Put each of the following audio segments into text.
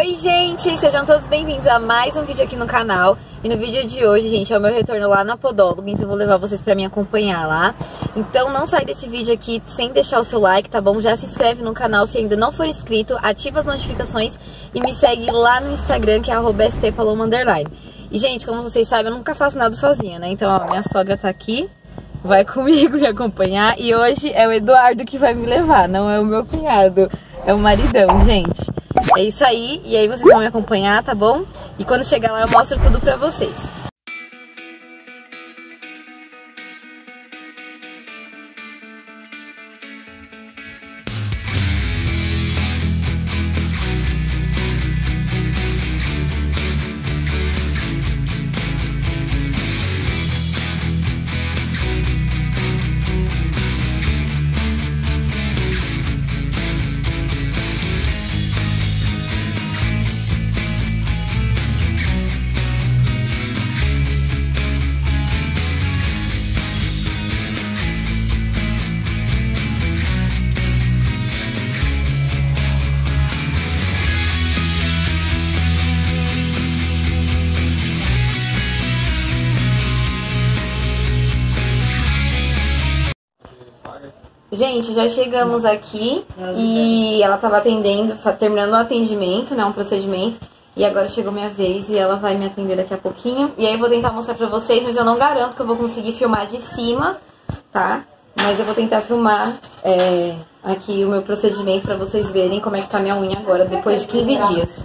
Oi gente, sejam todos bem-vindos a mais um vídeo aqui no canal. E no vídeo de hoje, gente, é o meu retorno lá na Podólogo Então eu vou levar vocês pra me acompanhar lá. Então não sai desse vídeo aqui sem deixar o seu like, tá bom? Já se inscreve no canal se ainda não for inscrito Ativa as notificações e me segue lá no Instagram que é stpaloma. E gente, como vocês sabem, eu nunca faço nada sozinha, né? Então ó, minha sogra tá aqui Vai comigo me acompanhar. E hoje é o Eduardo que vai me levar, não é o meu cunhado É o maridão, gente é isso aí, e aí vocês vão me acompanhar, tá bom? E quando chegar lá eu mostro tudo pra vocês. Gente, já chegamos aqui e ela tava atendendo, terminando o atendimento, né, um procedimento. E agora chegou minha vez e ela vai me atender daqui a pouquinho. E aí eu vou tentar mostrar pra vocês, mas eu não garanto que eu vou conseguir filmar de cima, tá? Mas eu vou tentar filmar é, aqui o meu procedimento pra vocês verem como é que tá minha unha agora, depois de 15 dias.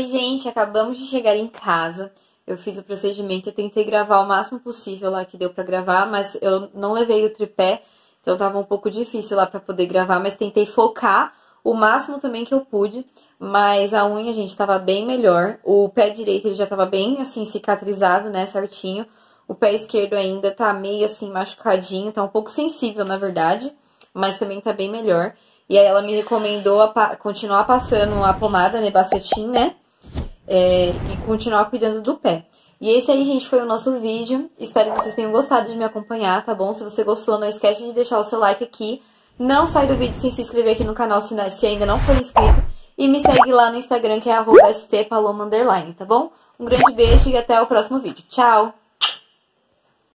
Oi, gente, acabamos de chegar em casa. Eu fiz o procedimento, eu tentei gravar o máximo possível lá que deu para gravar, mas eu não levei o tripé, então tava um pouco difícil lá para poder gravar, mas tentei focar o máximo também que eu pude, mas a unha, gente, tava bem melhor. O pé direito ele já tava bem assim cicatrizado, né, certinho. O pé esquerdo ainda tá meio assim machucadinho, tá um pouco sensível, na verdade, mas também tá bem melhor. E aí ela me recomendou a continuar passando a pomada Nebacetin, né? É, e continuar cuidando do pé. E esse aí, gente, foi o nosso vídeo. Espero que vocês tenham gostado de me acompanhar, tá bom? Se você gostou, não esquece de deixar o seu like aqui. Não sai do vídeo sem se inscrever aqui no canal se, se ainda não for inscrito. E me segue lá no Instagram, que é stpaloma__, tá bom? Um grande beijo e até o próximo vídeo. Tchau!